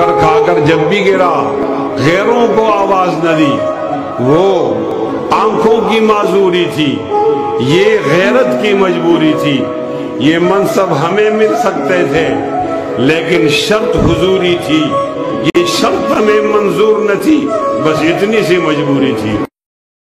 ठोकर खाकर जब भी गिरा, गैरों को आवाज़ न दी। वो आँखों की माजूरी थी, ये गैरत की मजबूरी थी। ये मनसब हमें मिल सकते थे, लेकिन शर्त हुजूरी थी। ये शर्त हमें मंजूर न थी, बस इतनी सी मजबूरी थी।